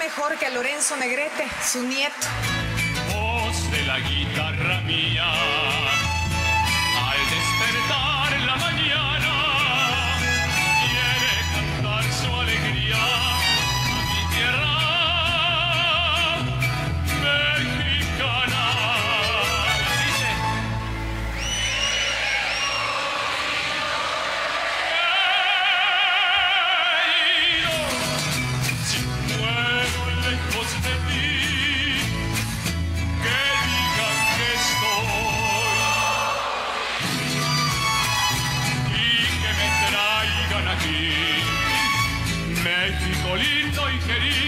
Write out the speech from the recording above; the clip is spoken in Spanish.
mejor que a Lorenzo Negrete, su nieto. Voz de la guitarra mía, México lindo y querido,